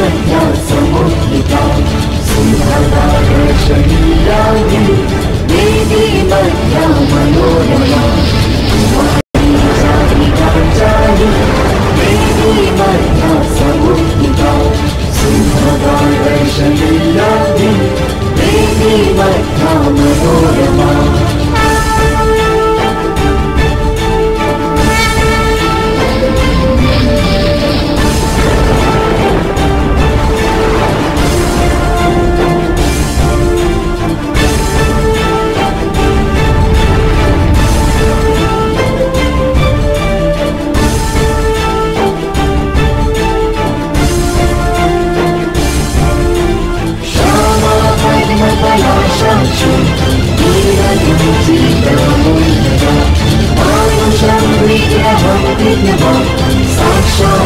要走过一道，心好那河水养育。